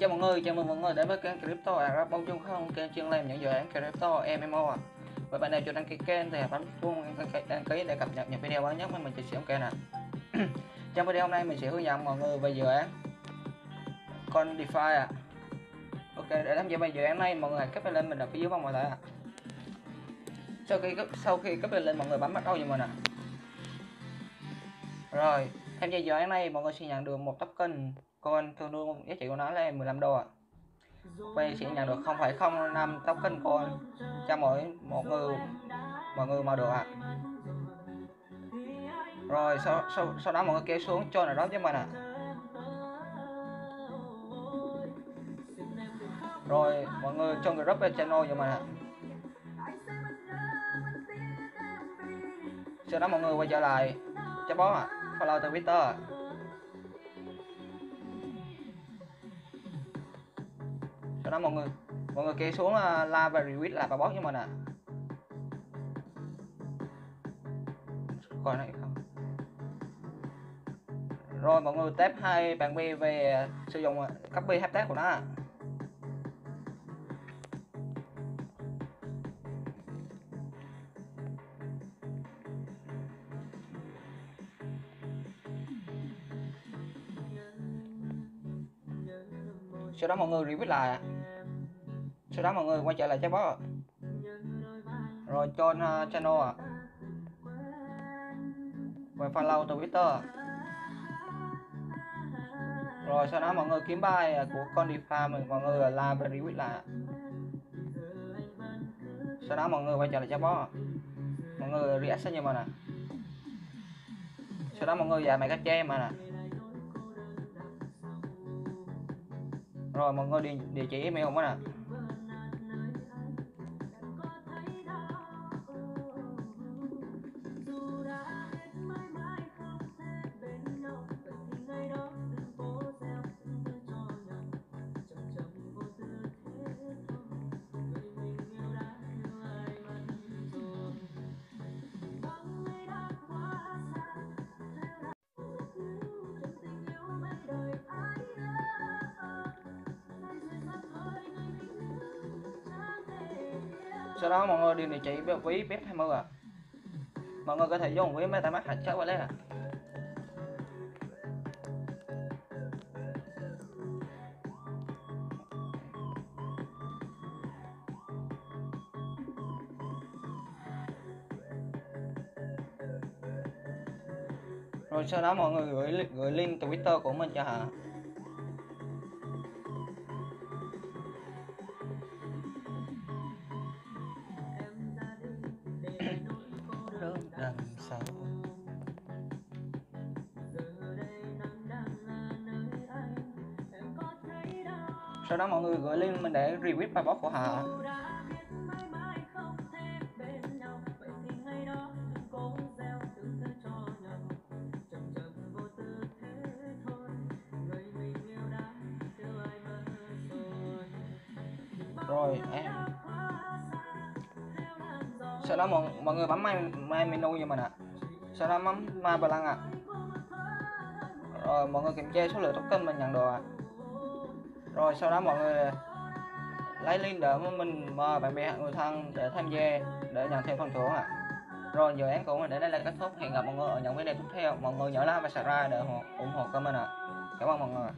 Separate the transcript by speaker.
Speaker 1: chào mọi người, chào mừng mọi người đến với kênh Crypto Arab 4.0 kênh chuyên làm những dự án crypto MMO. À. Và bạn nào chưa đăng ký kênh thì bấm chuông đăng ký, để cập nhật những video mới nhất mà mình chia sẻ trên kênh ạ. Trong video hôm nay mình sẽ hướng dẫn mọi người về dự án con DeFi ạ. Ok, để tham gia vào dự án này mọi người cấp lên mình ở phía dưới bằng mọi người ạ. Sau khi cấp sau khi cấp lên mọi người bấm bắt đầu giùm mình ạ. Rồi, tham gia dự án này mọi người sẽ nhận được một token coin tương đương giá trị của nó là 15 đô ạ. Vậy sẽ nhận được 0,05 token coin cho mỗi một người mọi người mà được ạ. Rồi sau, sau sau đó mọi người kéo xuống cho này đó cho mình ạ. Rồi mọi người cho group về channel cho mình ạ. Sau đó mọi người quay trở lại cho bó ạ, follow Twitter ạ. Đó mọi người mọi người kéo xuống là like và review là và bot cho mình ạ à. coi này không rồi, mọi người tép hai bạn bè về sử dụng copy hashtag của nó à. sau đó mọi người repeat lại sau đó mọi người quay trở lại chatbot rồi cho uh, à, channel ạ. Và follow twitter rồi sau đó mọi người kiếm bài à, của con DeFi mình mọi người làm và review lại sau đó mọi người quay trở lại chatbot mọi người react cho mình nè sau đó mọi người giải mày cách che mà nè. Rồi mọi người địa, địa chỉ email không nè sau đó mọi người điền địa chỉ ví bếp 20 à? Mọi người có thể dùng ví metamask hạt chất vào đây à. Rồi sau đó mọi người gửi gửi link twitter của mình cho hả? Sáng sau đó mọi người gửi link mình để review bài box của họ. Rồi em. Sau đó mọi, mọi người bấm mai mai menu cho mình ạ sau đó bấm bà blank ạ? Rồi, mọi người kiểm tra số lượng token mình nhận đồ ạ. Rồi, sau đó mọi người lấy link để mình mời bạn bè người thân để tham gia, để nhận thêm phần thưởng ạ. Rồi, dự án của mình đến đây là kết thúc. Hẹn gặp mọi người ở những video tiếp theo. Mọi người nhớ like và subscribe để ủng hộ kênh mình ạ. Cảm ơn mọi người.